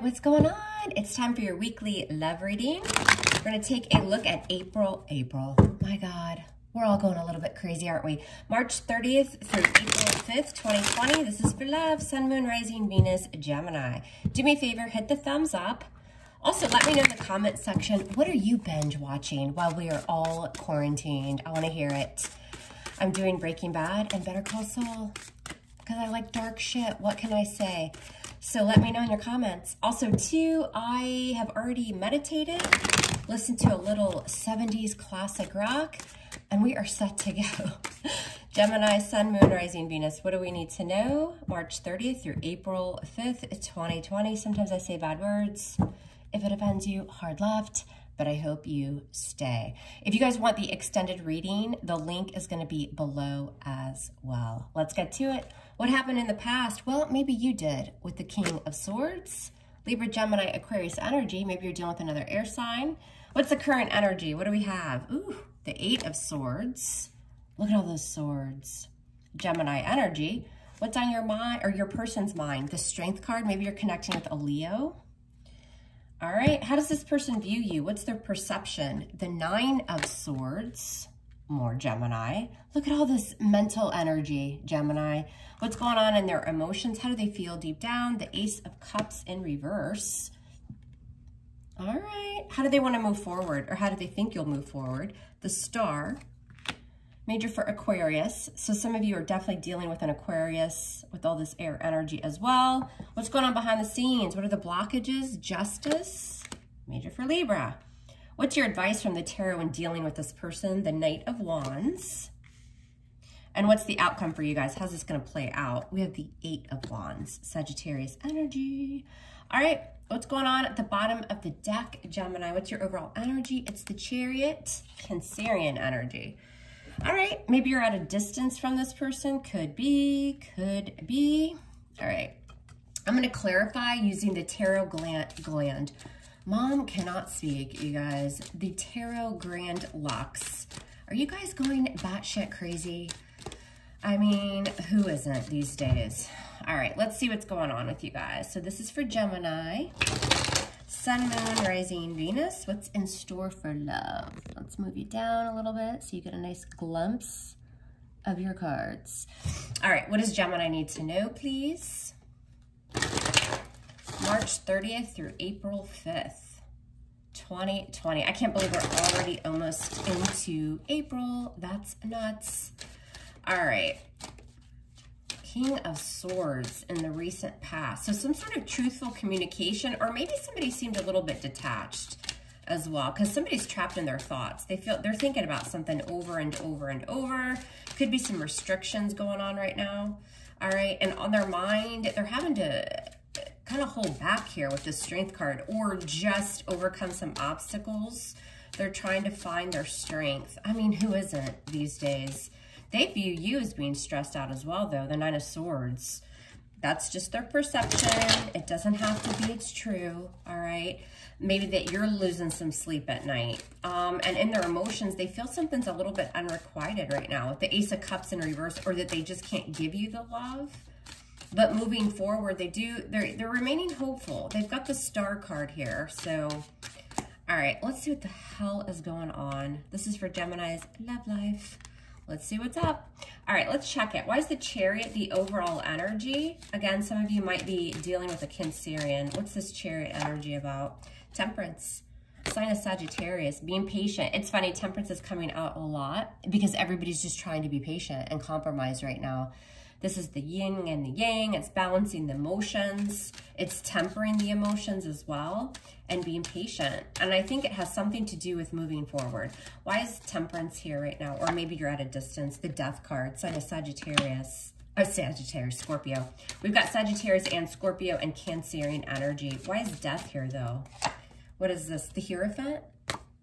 What's going on? It's time for your weekly love reading. We're going to take a look at April. April. My God. We're all going a little bit crazy, aren't we? March 30th through April 5th, 2020. This is for love, Sun, Moon, Rising, Venus, Gemini. Do me a favor, hit the thumbs up. Also, let me know in the comment section, what are you binge watching while we are all quarantined? I want to hear it. I'm doing Breaking Bad and Better Call Saul because I like dark shit. What can I say? So let me know in your comments. Also, too, I have already meditated, listened to a little 70s classic rock, and we are set to go. Gemini, Sun, Moon, Rising, Venus. What do we need to know? March 30th through April 5th, 2020. Sometimes I say bad words. If it offends you, hard left but I hope you stay. If you guys want the extended reading, the link is going to be below as well. Let's get to it. What happened in the past? Well, maybe you did with the King of Swords, Libra, Gemini, Aquarius energy. Maybe you're dealing with another air sign. What's the current energy? What do we have? Ooh, the Eight of Swords. Look at all those swords. Gemini energy. What's on your mind or your person's mind? The Strength card. Maybe you're connecting with a Leo. All right, how does this person view you? What's their perception? The Nine of Swords more Gemini. Look at all this mental energy, Gemini. What's going on in their emotions? How do they feel deep down? The Ace of Cups in reverse. All right. How do they want to move forward? Or how do they think you'll move forward? The Star. Major for Aquarius. So some of you are definitely dealing with an Aquarius with all this air energy as well. What's going on behind the scenes? What are the blockages? Justice. Major for Libra. What's your advice from the tarot when dealing with this person? The Knight of Wands. And what's the outcome for you guys? How's this going to play out? We have the Eight of Wands, Sagittarius energy. All right, what's going on at the bottom of the deck, Gemini? What's your overall energy? It's the Chariot, Cancerian energy. All right, maybe you're at a distance from this person. Could be, could be. All right, I'm going to clarify using the tarot gland, gland Mom cannot speak, you guys. The Tarot Grand Lux. Are you guys going batshit crazy? I mean, who isn't these days? All right, let's see what's going on with you guys. So this is for Gemini. Sun, Moon, Rising, Venus. What's in store for love? Let's move you down a little bit so you get a nice glimpse of your cards. All right, what does Gemini need to know, please? March 30th through April 5th, 2020. I can't believe we're already almost into April. That's nuts. All right. King of Swords in the recent past. So some sort of truthful communication, or maybe somebody seemed a little bit detached as well, because somebody's trapped in their thoughts. They feel they're thinking about something over and over and over. Could be some restrictions going on right now. All right, and on their mind, they're having to kind of hold back here with the strength card or just overcome some obstacles. They're trying to find their strength. I mean, who isn't these days? They view you as being stressed out as well, though. The Nine of Swords. That's just their perception. It doesn't have to be. It's true. All right. Maybe that you're losing some sleep at night. Um, and in their emotions, they feel something's a little bit unrequited right now. With the Ace of Cups in reverse or that they just can't give you the love but moving forward, they do, they're, they're remaining hopeful. They've got the star card here. So, all right, let's see what the hell is going on. This is for Gemini's love life. Let's see what's up. All right, let's check it. Why is the chariot the overall energy? Again, some of you might be dealing with a Cancerian. What's this chariot energy about? Temperance. Sign of Sagittarius, being patient. It's funny, temperance is coming out a lot because everybody's just trying to be patient and compromise right now. This is the yin and the yang. It's balancing the emotions. It's tempering the emotions as well and being patient. And I think it has something to do with moving forward. Why is temperance here right now? Or maybe you're at a distance. The death card, sign of Sagittarius. Oh, Sagittarius, Scorpio. We've got Sagittarius and Scorpio and Cancerian energy. Why is death here, though? What is this? The Hierophant?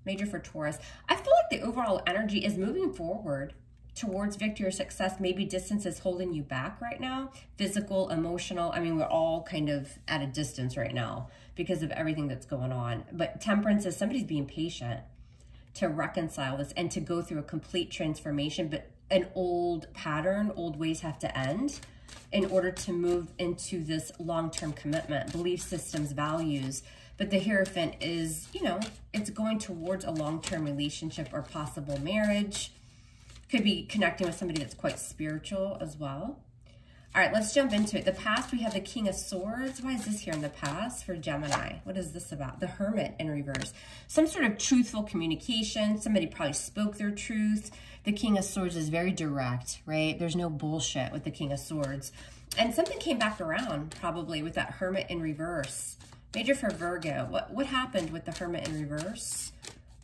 Major for Taurus. I feel like the overall energy is moving forward towards victory or success, maybe distance is holding you back right now. Physical, emotional. I mean, we're all kind of at a distance right now because of everything that's going on. But temperance is somebody's being patient to reconcile this and to go through a complete transformation. But an old pattern, old ways have to end. in order to move into this long-term commitment, belief systems, values. But the Hierophant is, you know, it's going towards a long-term relationship or possible marriage. Could be connecting with somebody that's quite spiritual as well. All right, let's jump into it. The past, we have the King of Swords. Why is this here in the past for Gemini? What is this about? The Hermit in reverse. Some sort of truthful communication. Somebody probably spoke their truth. The King of Swords is very direct, right? There's no bullshit with the King of Swords. And something came back around probably with that Hermit in reverse. Major for Virgo. What, what happened with the Hermit in reverse?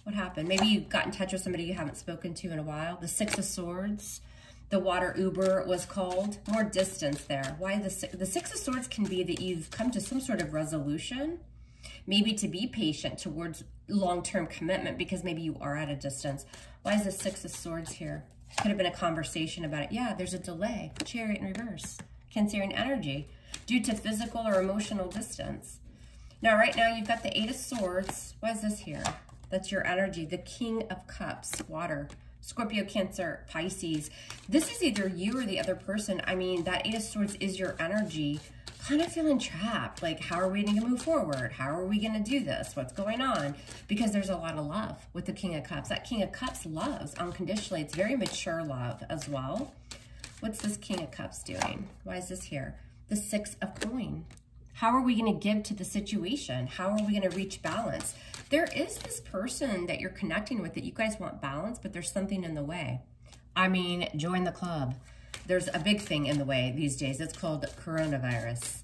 What happened? Maybe you got in touch with somebody you haven't spoken to in a while. The Six of Swords the water Uber was called. More distance there. Why the, the Six of Swords can be that you've come to some sort of resolution, maybe to be patient towards long-term commitment because maybe you are at a distance. Why is the Six of Swords here? Could have been a conversation about it. Yeah, there's a delay. Chariot in reverse. Cancerian energy due to physical or emotional distance. Now, right now, you've got the Eight of Swords. Why is this here? That's your energy. The King of Cups, water. Scorpio, Cancer, Pisces. This is either you or the other person. I mean, that Eight of Swords is your energy. Kind of feeling trapped. Like, how are we going to move forward? How are we going to do this? What's going on? Because there's a lot of love with the King of Cups. That King of Cups loves unconditionally. It's very mature love as well. What's this King of Cups doing? Why is this here? The Six of Coin. How are we going to give to the situation? How are we going to reach balance? There is this person that you're connecting with that you guys want balance, but there's something in the way. I mean, join the club. There's a big thing in the way these days. It's called coronavirus.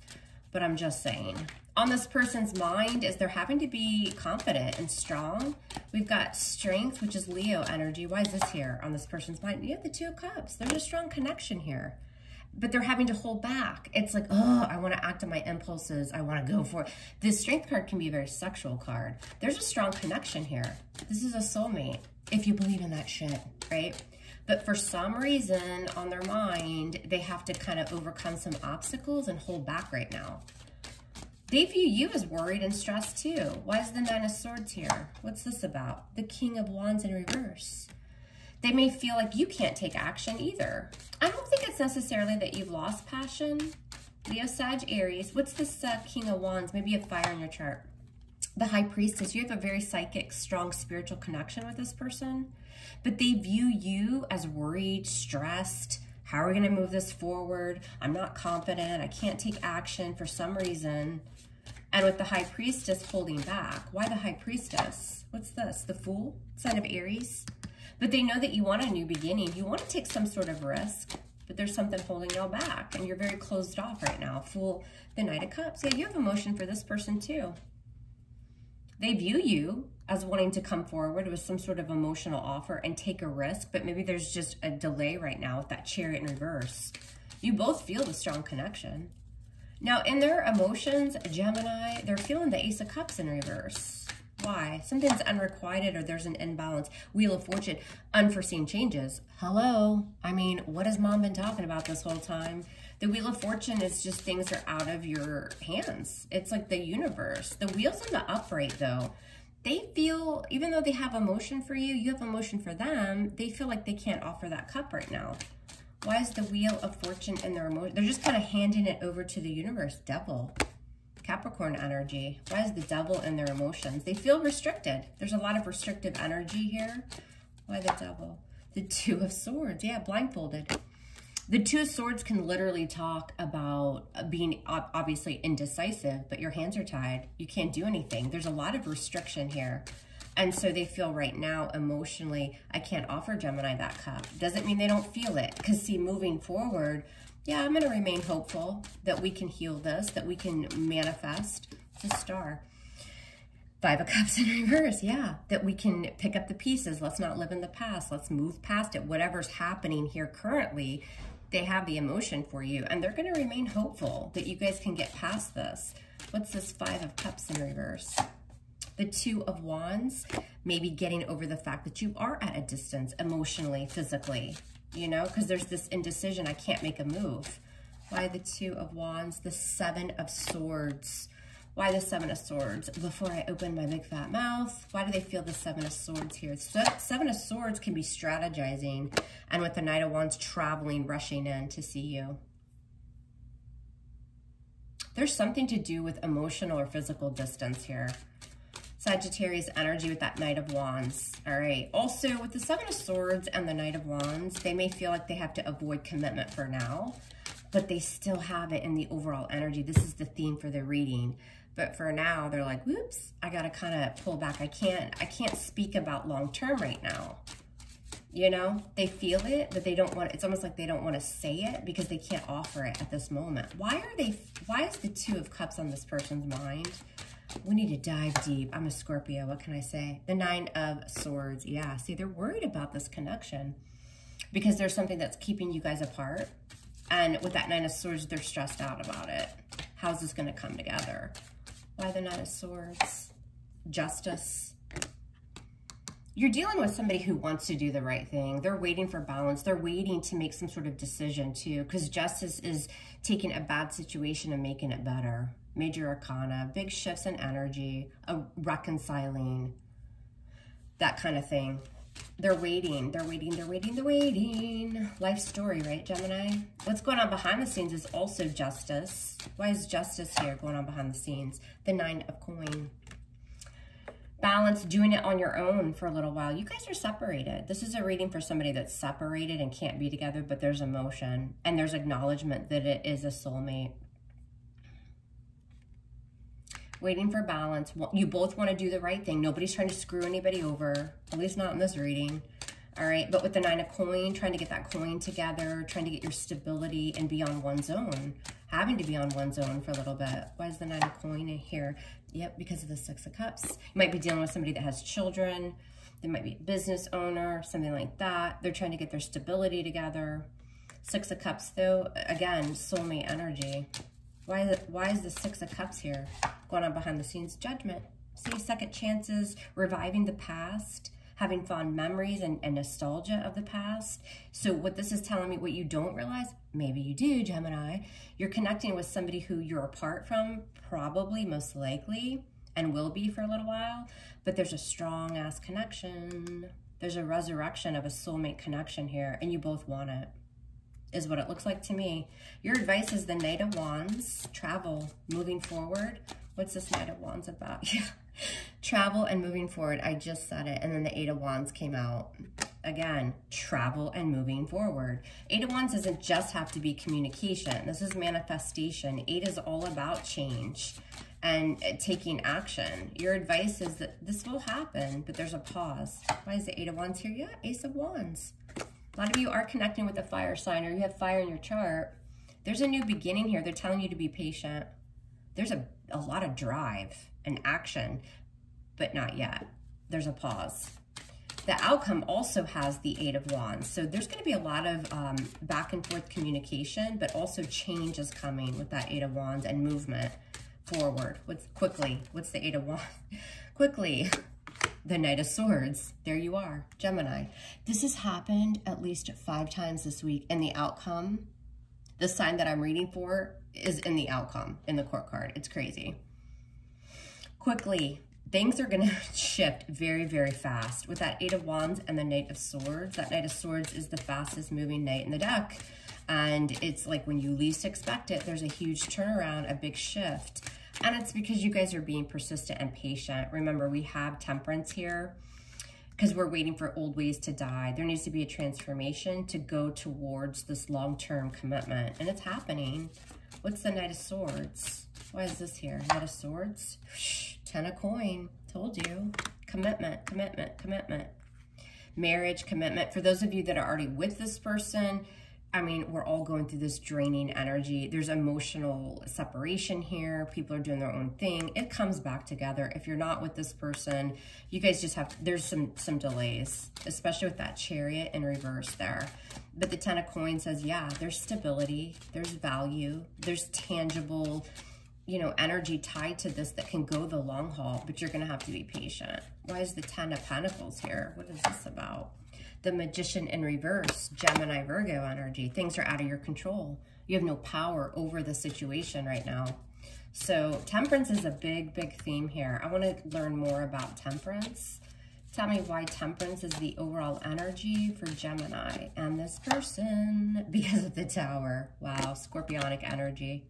But I'm just saying. On this person's mind is they're having to be confident and strong. We've got strength, which is Leo energy. Why is this here on this person's mind? You have the two cups. There's a strong connection here but they're having to hold back. It's like, oh, I want to act on my impulses. I want to go for it. This strength card can be a very sexual card. There's a strong connection here. This is a soulmate, if you believe in that shit, right? But for some reason on their mind, they have to kind of overcome some obstacles and hold back right now. They view you as worried and stressed too. Why is the Nine of Swords here? What's this about? The King of Wands in reverse. They may feel like you can't take action either. I don't think it's necessarily that you've lost passion. Leo, Sag, Aries. What's this uh, King of Wands? Maybe a fire in your chart. The High Priestess. You have a very psychic, strong spiritual connection with this person. But they view you as worried, stressed. How are we going to move this forward? I'm not confident. I can't take action for some reason. And with the High Priestess holding back. Why the High Priestess? What's this? The Fool? Sign of Aries? But they know that you want a new beginning. You want to take some sort of risk, but there's something holding y'all back, and you're very closed off right now. Fool, the Knight of Cups. Yeah, you have emotion for this person too. They view you as wanting to come forward with some sort of emotional offer and take a risk, but maybe there's just a delay right now with that chariot in reverse. You both feel the strong connection. Now, in their emotions, Gemini, they're feeling the Ace of Cups in reverse. Why? Something's unrequited or there's an imbalance. Wheel of Fortune, unforeseen changes. Hello? I mean, what has mom been talking about this whole time? The Wheel of Fortune is just things are out of your hands. It's like the universe. The wheels on the upright, though, they feel, even though they have emotion for you, you have emotion for them, they feel like they can't offer that cup right now. Why is the Wheel of Fortune in their emotion? They're just kind of handing it over to the universe. Devil. Capricorn energy. Why is the devil in their emotions? They feel restricted. There's a lot of restrictive energy here. Why the devil? The Two of Swords. Yeah, blindfolded. The Two of Swords can literally talk about being obviously indecisive, but your hands are tied. You can't do anything. There's a lot of restriction here. And so they feel right now emotionally, I can't offer Gemini that cup. Doesn't mean they don't feel it. Because see, moving forward, yeah, I'm going to remain hopeful that we can heal this, that we can manifest. the star. Five of Cups in reverse, yeah. That we can pick up the pieces. Let's not live in the past. Let's move past it. Whatever's happening here currently, they have the emotion for you. And they're going to remain hopeful that you guys can get past this. What's this Five of Cups in reverse? The Two of Wands, maybe getting over the fact that you are at a distance emotionally, physically you know, because there's this indecision. I can't make a move. Why the Two of Wands? The Seven of Swords. Why the Seven of Swords? Before I open my big fat mouth, why do they feel the Seven of Swords here? Seven of Swords can be strategizing, and with the Knight of Wands, traveling, rushing in to see you. There's something to do with emotional or physical distance here. Sagittarius energy with that Knight of Wands. All right. Also, with the Seven of Swords and the Knight of Wands, they may feel like they have to avoid commitment for now, but they still have it in the overall energy. This is the theme for the reading. But for now, they're like, whoops, I got to kind of pull back. I can't, I can't speak about long-term right now. You know, they feel it, but they don't want, it's almost like they don't want to say it because they can't offer it at this moment. Why are they, why is the Two of Cups on this person's mind? We need to dive deep. I'm a Scorpio. What can I say? The Nine of Swords. Yeah, see, they're worried about this connection because there's something that's keeping you guys apart. And with that Nine of Swords, they're stressed out about it. How's this going to come together? Why the Nine of Swords? Justice. You're dealing with somebody who wants to do the right thing. They're waiting for balance. They're waiting to make some sort of decision too because justice is taking a bad situation and making it better major arcana, big shifts in energy, a reconciling, that kind of thing. They're waiting, they're waiting, they're waiting, they're waiting. Life story, right, Gemini? What's going on behind the scenes is also justice. Why is justice here going on behind the scenes? The nine of coin. Balance, doing it on your own for a little while. You guys are separated. This is a reading for somebody that's separated and can't be together, but there's emotion and there's acknowledgement that it is a soulmate waiting for balance. You both want to do the right thing. Nobody's trying to screw anybody over, at least not in this reading. All right, but with the nine of coin, trying to get that coin together, trying to get your stability and be on one zone, having to be on one zone for a little bit. Why is the nine of coin in here? Yep, because of the six of cups. You might be dealing with somebody that has children. They might be a business owner, something like that. They're trying to get their stability together. Six of cups, though, again, soulmate energy. Why why is the Six of Cups here going on behind the scenes? Judgment. See, second chances, reviving the past, having fond memories and, and nostalgia of the past. So what this is telling me, what you don't realize, maybe you do, Gemini, you're connecting with somebody who you're apart from, probably, most likely, and will be for a little while, but there's a strong-ass connection. There's a resurrection of a soulmate connection here, and you both want it is what it looks like to me. Your advice is the Knight of Wands, travel, moving forward. What's this Knight of Wands about? Yeah, travel and moving forward. I just said it. And then the Eight of Wands came out. Again, travel and moving forward. Eight of Wands doesn't just have to be communication. This is manifestation. Eight is all about change and uh, taking action. Your advice is that this will happen, but there's a pause. Why is the Eight of Wands here? Yeah, Ace of Wands. A lot of you are connecting with a fire sign or you have fire in your chart. There's a new beginning here. They're telling you to be patient. There's a, a lot of drive and action, but not yet. There's a pause. The outcome also has the Eight of Wands. So there's going to be a lot of um, back and forth communication, but also change is coming with that Eight of Wands and movement forward. What's quickly? What's the Eight of Wands? quickly the Knight of Swords. There you are, Gemini. This has happened at least five times this week, and the outcome, the sign that I'm reading for, is in the outcome, in the court card. It's crazy. Quickly, things are going to shift very, very fast. With that Eight of Wands and the Knight of Swords, that Knight of Swords is the fastest moving knight in the deck. And it's like when you least expect it, there's a huge turnaround, a big shift. And it's because you guys are being persistent and patient. Remember, we have temperance here because we're waiting for old ways to die. There needs to be a transformation to go towards this long-term commitment. And it's happening. What's the Knight of Swords? Why is this here? Knight of Swords? Ten of coin. Told you. Commitment, commitment, commitment. Marriage, commitment. For those of you that are already with this person, I mean, we're all going through this draining energy. There's emotional separation here. People are doing their own thing. It comes back together. If you're not with this person, you guys just have, there's some, some delays, especially with that chariot in reverse there. But the Ten of Coins says, yeah, there's stability, there's value, there's tangible, you know, energy tied to this that can go the long haul, but you're going to have to be patient. Why is the Ten of Pentacles here? What is this about? The magician in reverse, Gemini, Virgo energy. Things are out of your control. You have no power over the situation right now. So temperance is a big, big theme here. I want to learn more about temperance. Tell me why temperance is the overall energy for Gemini and this person because of the tower. Wow, scorpionic energy.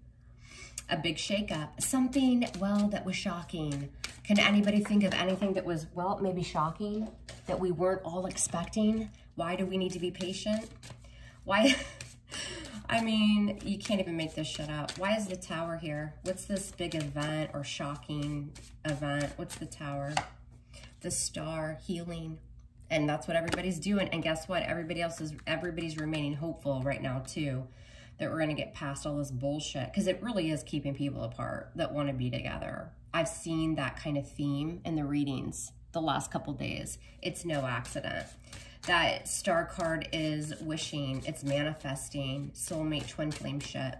A big shakeup, something, well, that was shocking. Can anybody think of anything that was, well, maybe shocking that we weren't all expecting? Why do we need to be patient? Why? I mean, you can't even make this shit up. Why is the tower here? What's this big event or shocking event? What's the tower? The star, healing. And that's what everybody's doing. And guess what? Everybody else is, everybody's remaining hopeful right now too that we're going to get past all this bullshit because it really is keeping people apart that want to be together. I've seen that kind of theme in the readings the last couple days. It's no accident. That star card is wishing, it's manifesting, soulmate twin flame shit.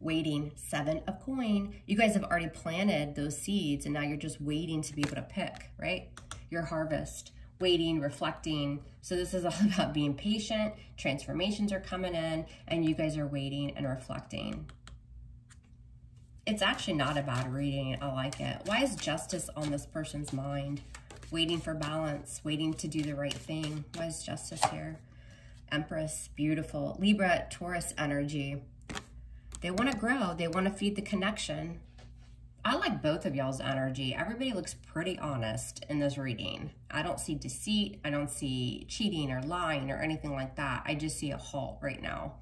Waiting, seven of coin. You guys have already planted those seeds and now you're just waiting to be able to pick, right? Your harvest waiting, reflecting. So this is all about being patient. Transformations are coming in and you guys are waiting and reflecting. It's actually not a bad reading. I like it. Why is justice on this person's mind? Waiting for balance, waiting to do the right thing. Why is justice here? Empress, beautiful. Libra, Taurus energy. They want to grow. They want to feed the connection. I like both of y'all's energy. Everybody looks pretty honest in this reading. I don't see deceit. I don't see cheating or lying or anything like that. I just see a halt right now.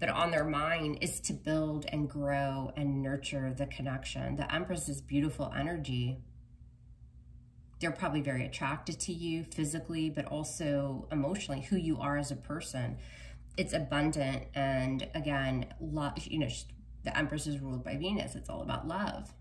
But on their mind is to build and grow and nurture the connection. The Empress is beautiful energy. They're probably very attracted to you physically, but also emotionally, who you are as a person. It's abundant. And again, love, you know, the Empress is ruled by Venus. It's all about love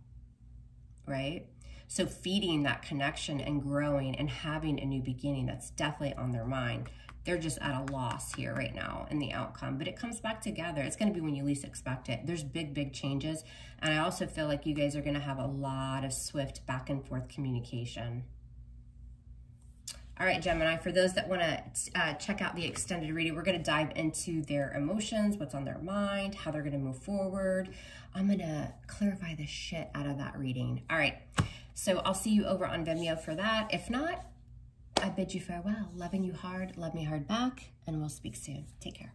right? So feeding that connection and growing and having a new beginning, that's definitely on their mind. They're just at a loss here right now in the outcome, but it comes back together. It's going to be when you least expect it. There's big, big changes. And I also feel like you guys are going to have a lot of swift back and forth communication. All right, Gemini, for those that want to uh, check out the extended reading, we're going to dive into their emotions, what's on their mind, how they're going to move forward. I'm going to clarify the shit out of that reading. All right, so I'll see you over on Vimeo for that. If not, I bid you farewell. Loving you hard, love me hard back, and we'll speak soon. Take care.